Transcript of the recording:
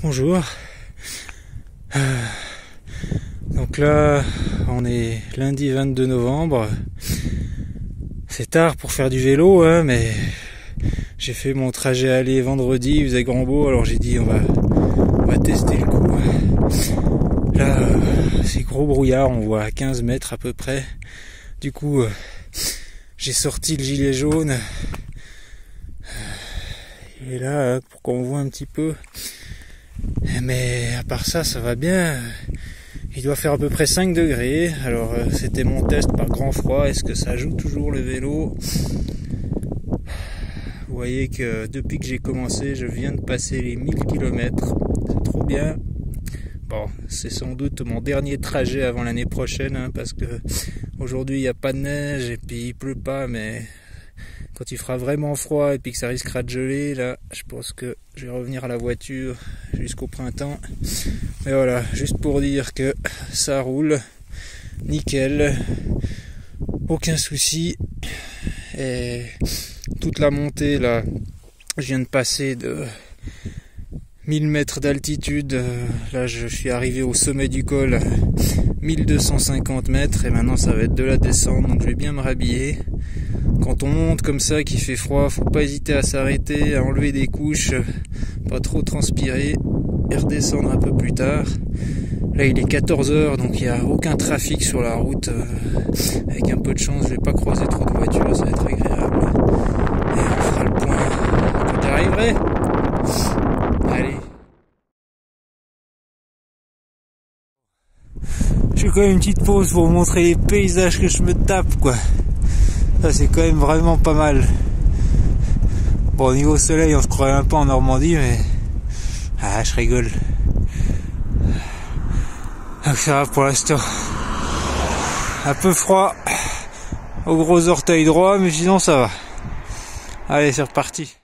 Bonjour. Euh, donc là, on est lundi 22 novembre. C'est tard pour faire du vélo, hein, mais j'ai fait mon trajet aller vendredi, il faisait grand beau, alors j'ai dit on va, on va tester le coup. Là, c'est gros brouillard, on voit à 15 mètres à peu près. Du coup, euh, j'ai sorti le gilet jaune. Et là, pour qu'on voit un petit peu. Mais à part ça, ça va bien. Il doit faire à peu près 5 degrés. Alors euh, c'était mon test par grand froid. Est-ce que ça joue toujours le vélo? Vous voyez que depuis que j'ai commencé, je viens de passer les 1000 km. C'est trop bien. Bon, c'est sans doute mon dernier trajet avant l'année prochaine, hein, parce que aujourd'hui il n'y a pas de neige et puis il pleut pas, mais quand il fera vraiment froid et puis que ça risquera de geler, là, je pense que je vais revenir à la voiture jusqu'au printemps. Mais voilà, juste pour dire que ça roule, nickel, aucun souci. Et toute la montée là, je viens de passer de 1000 mètres d'altitude. Là, je suis arrivé au sommet du col, 1250 mètres, et maintenant ça va être de la descente, donc je vais bien me rhabiller quand on monte comme ça, qu'il fait froid, faut pas hésiter à s'arrêter, à enlever des couches, pas trop transpirer et redescendre un peu plus tard. Là, il est 14h, donc il n'y a aucun trafic sur la route. Euh, avec un peu de chance, je vais pas croiser trop de voitures, ça va être agréable. Et on fera le point quand j'arriverai. Allez. Je quand même une petite pause pour vous montrer les paysages que je me tape, quoi. Ça c'est quand même vraiment pas mal. Bon au niveau soleil on se croirait un peu en Normandie mais ah je rigole. Donc ça va pour l'instant. Un peu froid au gros orteil droit mais sinon ça va. Allez c'est reparti.